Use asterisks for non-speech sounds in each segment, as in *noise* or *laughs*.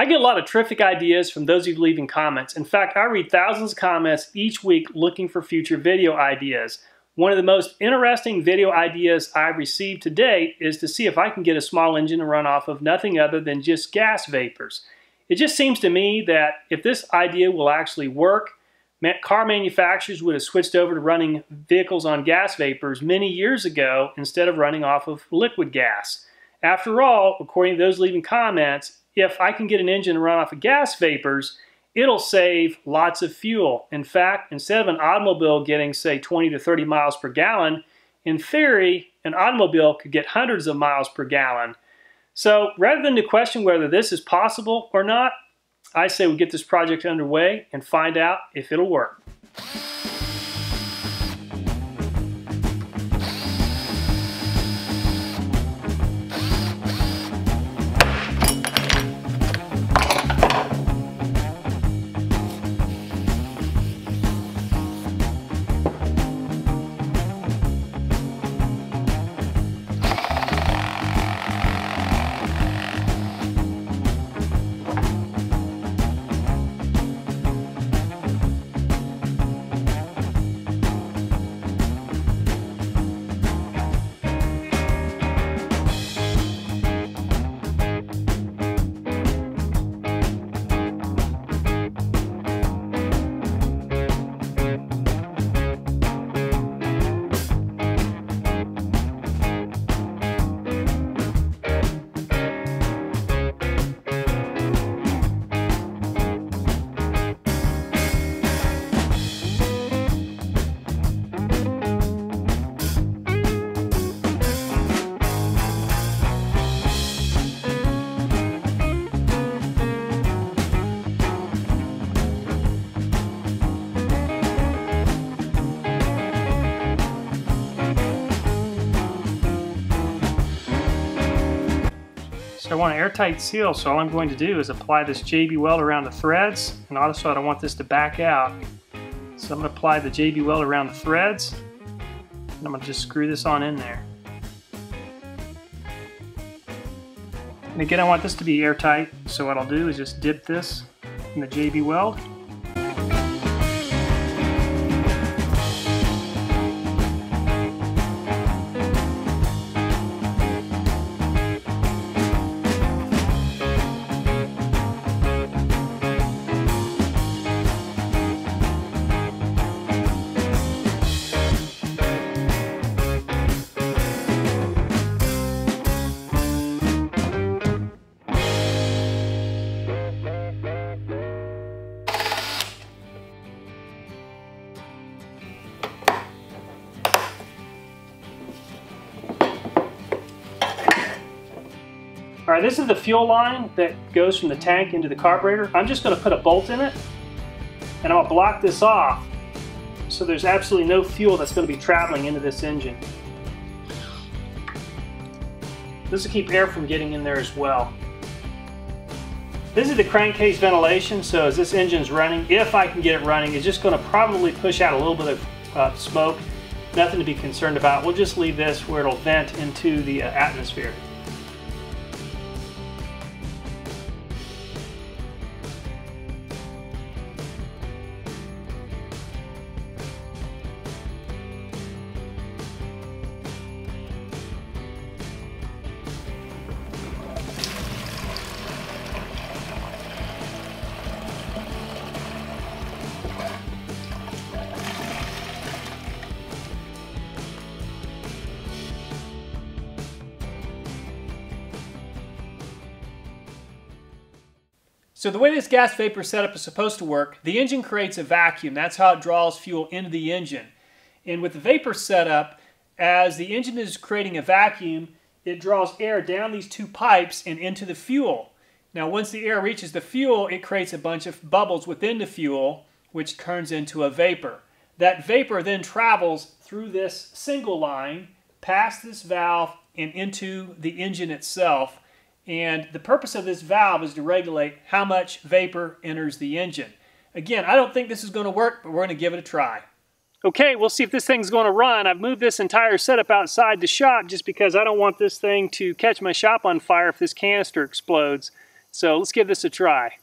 I get a lot of terrific ideas from those of you leaving comments. In fact, I read thousands of comments each week looking for future video ideas. One of the most interesting video ideas I've received to date is to see if I can get a small engine to run off of nothing other than just gas vapors. It just seems to me that if this idea will actually work, car manufacturers would have switched over to running vehicles on gas vapors many years ago instead of running off of liquid gas. After all, according to those leaving comments, if I can get an engine to run off of gas vapors, it'll save lots of fuel. In fact, instead of an automobile getting, say, 20 to 30 miles per gallon, in theory, an automobile could get hundreds of miles per gallon. So rather than to question whether this is possible or not, I say we get this project underway and find out if it'll work. So I want an airtight seal, so all I'm going to do is apply this JB Weld around the threads, and also I don't want this to back out. So I'm going to apply the JB Weld around the threads, and I'm going to just screw this on in there. And again, I want this to be airtight, so what I'll do is just dip this in the JB Weld, right, this is the fuel line that goes from the tank into the carburetor. I'm just gonna put a bolt in it and I'll block this off so there's absolutely no fuel that's gonna be traveling into this engine. This will keep air from getting in there as well. This is the crankcase ventilation, so as this engine's running, if I can get it running, it's just gonna probably push out a little bit of uh, smoke. Nothing to be concerned about. We'll just leave this where it'll vent into the uh, atmosphere. So the way this gas vapor setup is supposed to work, the engine creates a vacuum. That's how it draws fuel into the engine. And with the vapor setup, as the engine is creating a vacuum, it draws air down these two pipes and into the fuel. Now once the air reaches the fuel, it creates a bunch of bubbles within the fuel, which turns into a vapor. That vapor then travels through this single line, past this valve, and into the engine itself and the purpose of this valve is to regulate how much vapor enters the engine. Again, I don't think this is going to work, but we're going to give it a try. Okay, we'll see if this thing's going to run. I've moved this entire setup outside the shop just because I don't want this thing to catch my shop on fire if this canister explodes. So let's give this a try.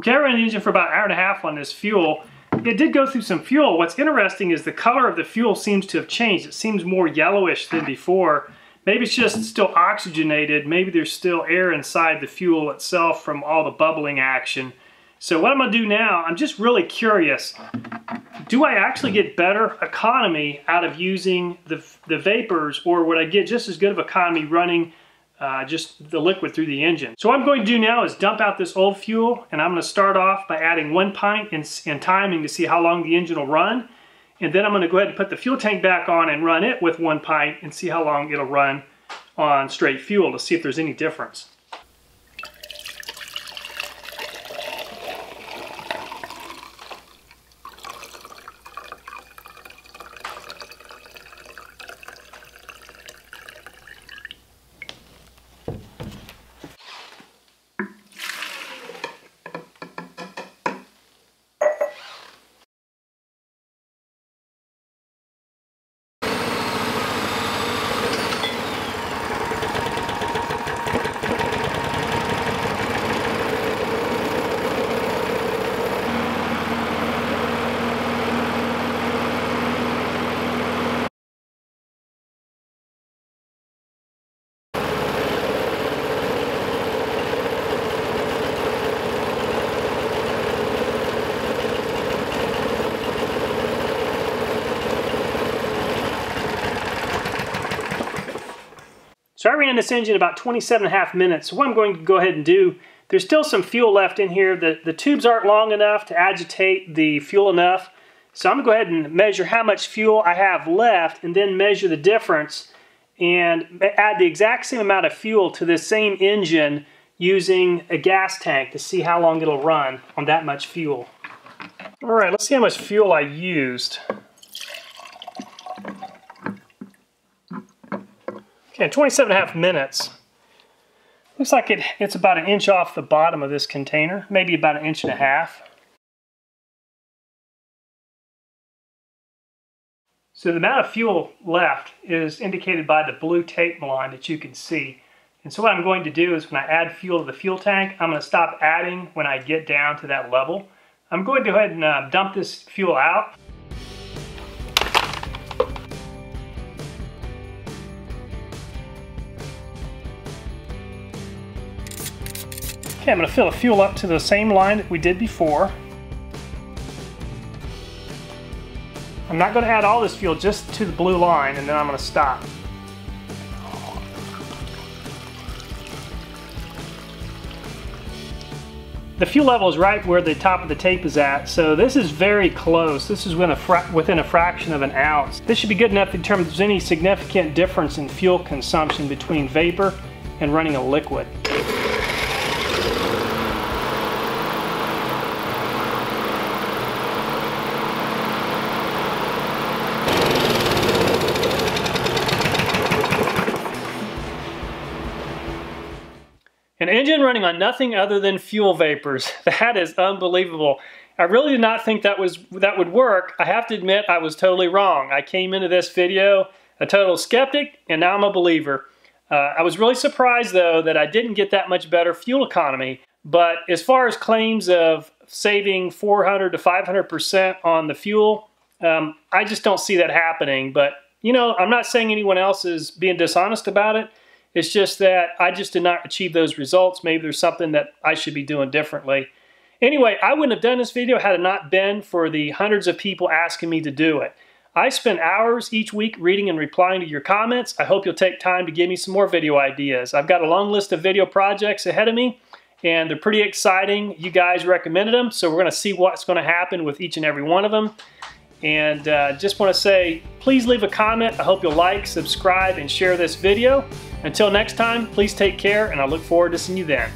Okay, I ran the engine for about an hour and a half on this fuel. It did go through some fuel. What's interesting is the color of the fuel seems to have changed. It seems more yellowish than before. Maybe it's just still oxygenated. Maybe there's still air inside the fuel itself from all the bubbling action. So what I'm gonna do now, I'm just really curious. Do I actually get better economy out of using the, the vapors or would I get just as good of economy running uh, just the liquid through the engine. So what I'm going to do now is dump out this old fuel and I'm going to start off by adding one pint and, and timing to see how long the engine will run. And then I'm going to go ahead and put the fuel tank back on and run it with one pint and see how long it'll run on straight fuel to see if there's any difference. So I ran this engine about 27 and a half minutes. So what I'm going to go ahead and do, there's still some fuel left in here. The, the tubes aren't long enough to agitate the fuel enough. So I'm to go ahead and measure how much fuel I have left and then measure the difference and add the exact same amount of fuel to this same engine using a gas tank to see how long it'll run on that much fuel. All right, let's see how much fuel I used. Okay, 27 and a half minutes. Looks like it, it's about an inch off the bottom of this container, maybe about an inch and a half. So the amount of fuel left is indicated by the blue tape line that you can see. And so what I'm going to do is when I add fuel to the fuel tank, I'm going to stop adding when I get down to that level. I'm going to go ahead and uh, dump this fuel out. Okay, I'm going to fill the fuel up to the same line that we did before. I'm not going to add all this fuel just to the blue line and then I'm going to stop. The fuel level is right where the top of the tape is at, so this is very close. This is within a, within a fraction of an ounce. This should be good enough to determine if there's any significant difference in fuel consumption between vapor and running a liquid. An engine running on nothing other than fuel vapors. *laughs* That is unbelievable. I really did not think that was that would work. I have to admit I was totally wrong. I came into this video a total skeptic and now I'm a believer. Uh, I was really surprised though that I didn't get that much better fuel economy. But as far as claims of saving 400 to 500% on the fuel, um, I just don't see that happening. But you know, I'm not saying anyone else is being dishonest about it. It's just that I just did not achieve those results. Maybe there's something that I should be doing differently. Anyway, I wouldn't have done this video had it not been for the hundreds of people asking me to do it. I spend hours each week reading and replying to your comments. I hope you'll take time to give me some more video ideas. I've got a long list of video projects ahead of me and they're pretty exciting. You guys recommended them, so we're going to see what's going to happen with each and every one of them. And uh, just want to say, please leave a comment. I hope you'll like, subscribe, and share this video. Until next time, please take care, and I look forward to seeing you then.